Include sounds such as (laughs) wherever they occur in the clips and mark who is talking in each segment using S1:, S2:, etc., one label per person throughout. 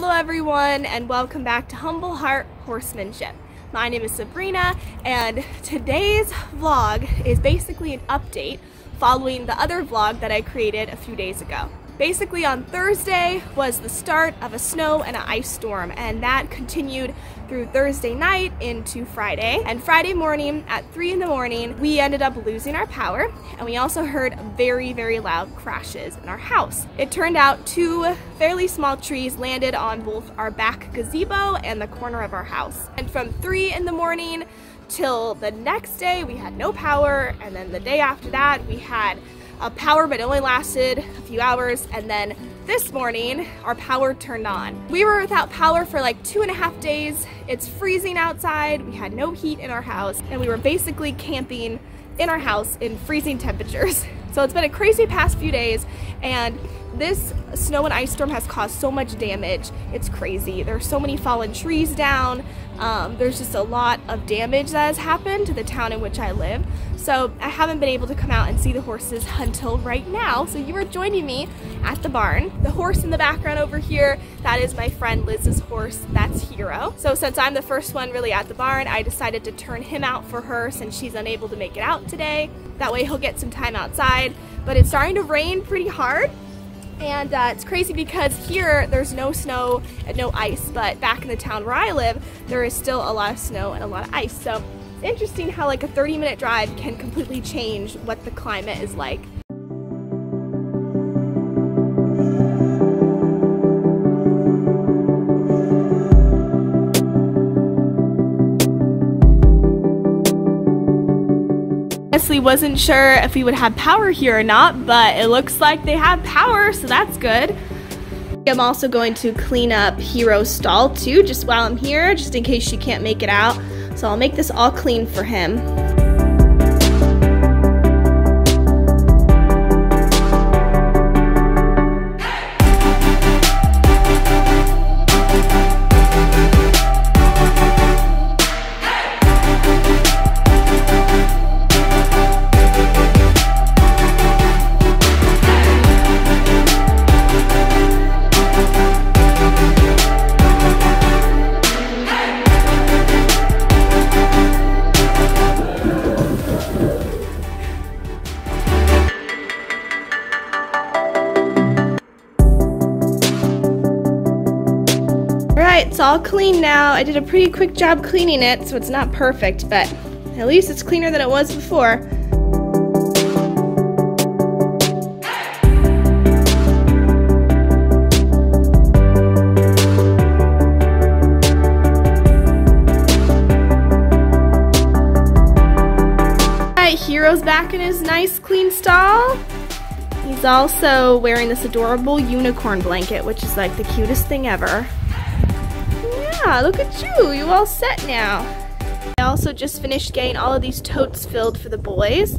S1: Hello everyone and welcome back to Humble Heart Horsemanship. My name is Sabryna and today's vlog is basically an update following the other vlog that I created a few days ago. Basically on Thursday was the start of a snow and an ice storm and that continued through Thursday night into Friday. And Friday morning at 3 in the morning we ended up losing our power and we also heard very very loud crashes in our house. It turned out two fairly small trees landed on both our back gazebo and the corner of our house. And from 3 in the morning till the next day we had no power and then the day after that we had power, but it only lasted a few hours. And then this morning, our power turned on. We were without power for like two and a half days. It's freezing outside. We had no heat in our house, and we were basically camping in our house in freezing temperatures. (laughs) So it's been a crazy past few days, and this snow and ice storm has caused so much damage. It's crazy. There's so many fallen trees down. Um, there's just a lot of damage that has happened to the town in which I live. So I haven't been able to come out and see the horses until right now. So you are joining me at the barn. The horse in the background over here, that is my friend Liz's horse. That's Hero. So since I'm the first one really at the barn, I decided to turn him out for her since she's unable to make it out today. That way he'll get some time outside. But it's starting to rain pretty hard. And uh, it's crazy because here there's no snow and no ice, but back in the town where I live, there is still a lot of snow and a lot of ice. So it's interesting how like a 30 minute drive can completely change what the climate is like. Honestly wasn't sure if we would have power here or not, but it looks like they have power, so that's good. I'm also going to clean up Hero's stall too, just while I'm here, just in case she can't make it out. So I'll make this all clean for him. Alright, it's all clean now. I did a pretty quick job cleaning it, so it's not perfect, but at least it's cleaner than it was before. Hero's back in his nice clean stall. He's also wearing this adorable unicorn blanket, which is like the cutest thing ever. Yeah, look at you. You all set now. I also just finished getting all of these totes filled for the boys.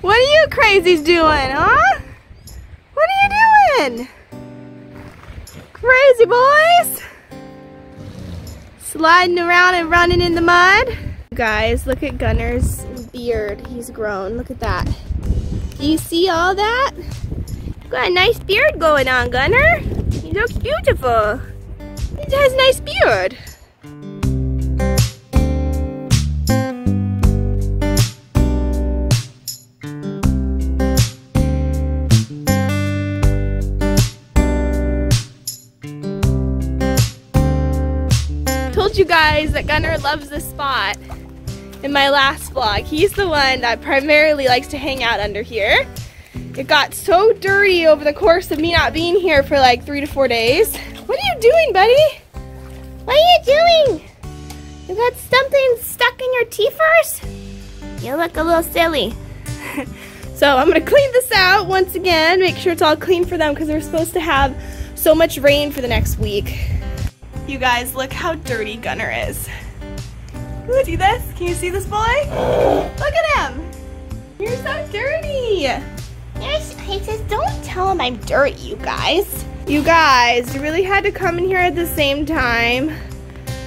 S1: What are you crazies doing, huh? What are you doing? Crazy boys? Sliding around and running in the mud? Guys, look at Gunner's beard. He's grown. Look at that. Do you see all that? Got a nice beard going on, Gunner. He looks beautiful. He has a nice beard. Told you guys that Gunner loves this spot in my last vlog. He's the one that primarily likes to hang out under here. It got so dirty over the course of me not being here for like three to four days. What are you doing, buddy? What are you doing? You got something stuck in your teeth You look a little silly. (laughs) so I'm gonna clean this out once again, make sure it's all clean for them because we're supposed to have so much rain for the next week. You guys, look how dirty Gunner is. Ooh, see this? Can you see this boy? (gasps) Look at him. You're so dirty. Yes, he says, don't tell him I'm dirty, you guys. You guys, you really had to come in here at the same time.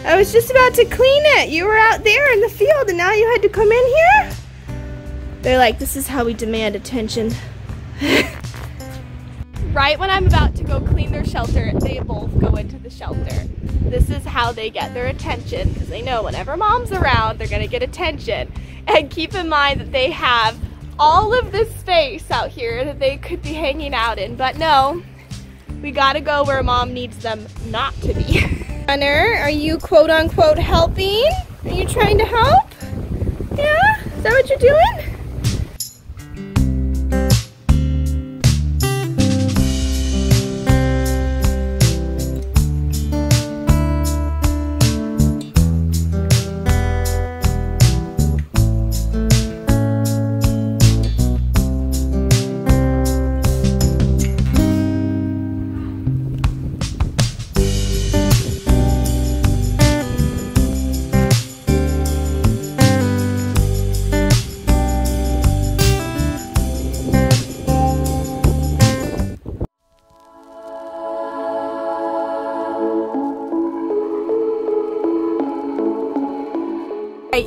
S1: I was just about to clean it. You were out there in the field and now you had to come in here? They're like, this is how we demand attention. (laughs) right when I'm about to go clean their shelter, they both go into the shelter. This is how they get their attention because they know whenever mom's around, they're gonna get attention. And keep in mind that they have all of this space out here that they could be hanging out in, but no, we gotta go where mom needs them not to be. (laughs) Gunner, are you quote unquote helping? Are you trying to help? Yeah? Is that what you're doing?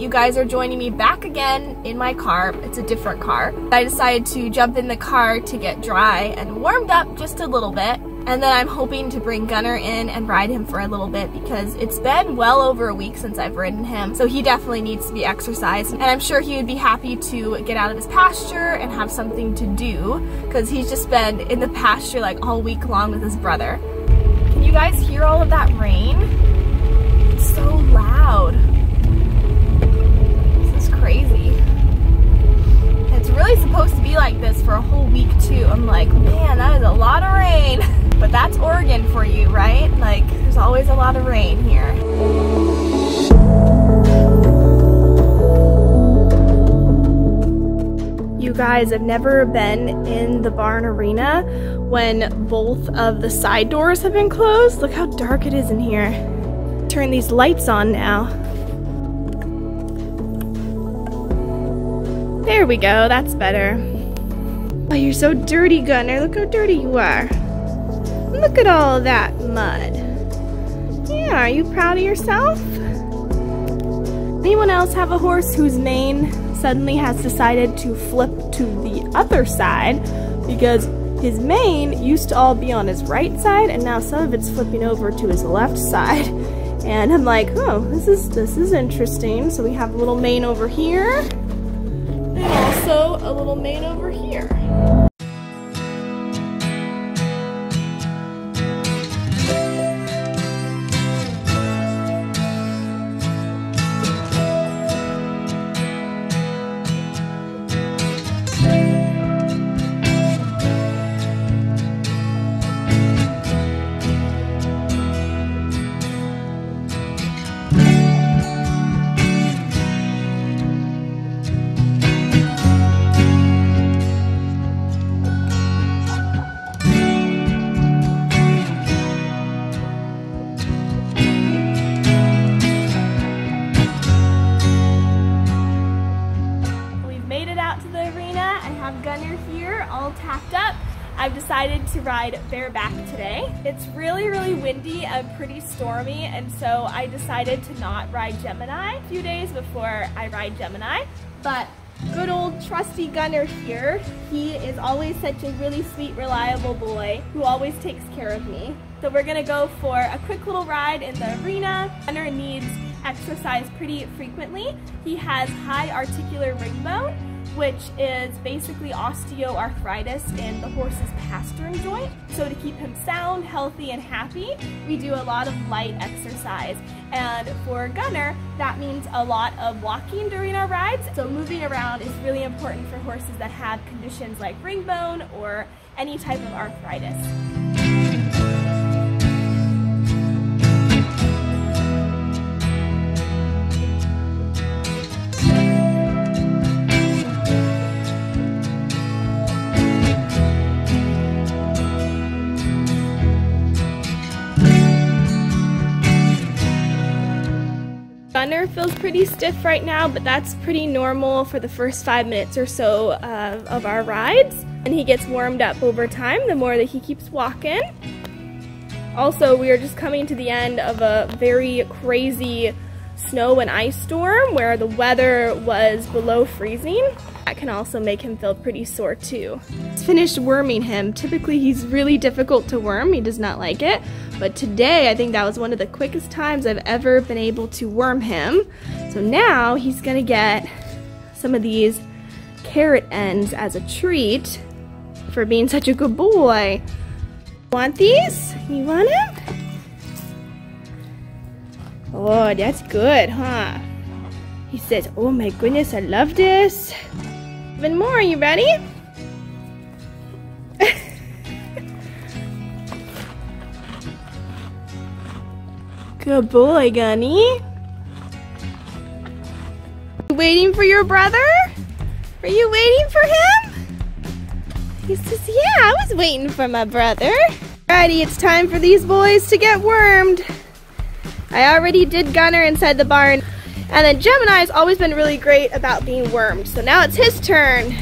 S1: You guys are joining me back again in my car. It's a different car. I decided to jump in the car to get dry and warmed up just a little bit. And then I'm hoping to bring Gunner in and ride him for a little bit because it's been well over a week since I've ridden him. So he definitely needs to be exercised. And I'm sure he would be happy to get out of his pasture and have something to do because he's just been in the pasture like all week long with his brother. You guys hear all of that rain? It's so loud This is crazy. It's really supposed to be like this for a whole week too. I'm like, man, that is a lot of rain. (laughs) But that's Oregon for you, right? Like, there's always a lot of rain here. You guys have never been in the barn arena when both of the side doors have been closed. Look how dark it is in here. Turn these lights on now. There we go, that's better. Oh, you're so dirty, Gunner. Look how dirty you are. Look at all that mud. Yeah, are you proud of yourself? Anyone else have a horse whose mane suddenly has decided to flip to the other side because his mane used to all be on his right side and now some of it's flipping over to his left side. (laughs) And I'm like, oh, this is this is interesting. So we have a little mane over here and also a little mane over here. I've decided to ride bareback today. It's really, really windy and pretty stormy, and so I decided to not ride Gemini a few days before I ride Gemini. But good old trusty Gunner here, he is always such a really sweet, reliable boy who always takes care of me. So we're gonna go for a quick little ride in the arena. Gunner needs exercise pretty frequently. He has high articular ring bone, which is basically osteoarthritis in the horse's pastern joint. So to keep him sound, healthy, and happy, we do a lot of light exercise. And for Gunner, that means a lot of walking during our rides. So moving around is really important for horses that have conditions like ring bone or any type of arthritis. Feels pretty stiff right now, but that's pretty normal for the first five minutes or so uh, of our rides. And he gets warmed up over time the more that he keeps walking. Also, we are just coming to the end of a very crazy snow and ice storm where the weather was below freezing. That can also make him feel pretty sore too. Let's finish worming him. Typically he's really difficult to worm. He does not like it. But today I think that was one of the quickest times I've ever been able to worm him. So now he's gonna get some of these carrot ends as a treat for being such a good boy. Want these? You want them? Oh, that's good, huh? He says, oh my goodness, I love this. Even more, are you ready? (laughs) Good boy, Gunny. Waiting for your brother? Are you waiting for him? He says, yeah, I was waiting for my brother. Alrighty, it's time for these boys to get wormed. I already did Gunner inside the barn. And then Gemini has always been really great about being wormed. So now it's his turn.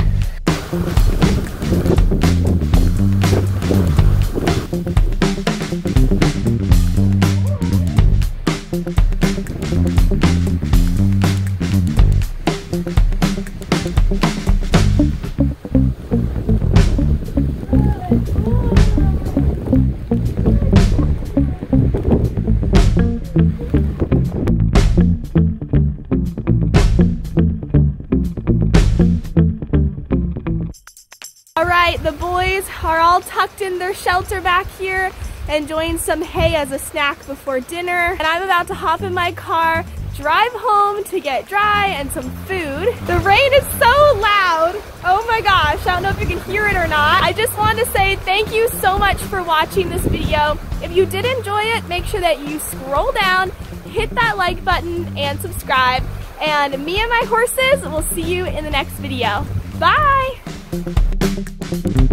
S1: The boys are all tucked in their shelter back here, enjoying some hay as a snack before dinner. And I'm about to hop in my car, drive home to get dry and some food. The rain is so loud. Oh my gosh, I don't know if you can hear it or not. I just wanted to say thank you so much for watching this video. If you did enjoy it, make sure that you scroll down, hit that like button, and subscribe. And me and my horses will see you in the next video. Bye! Thank you.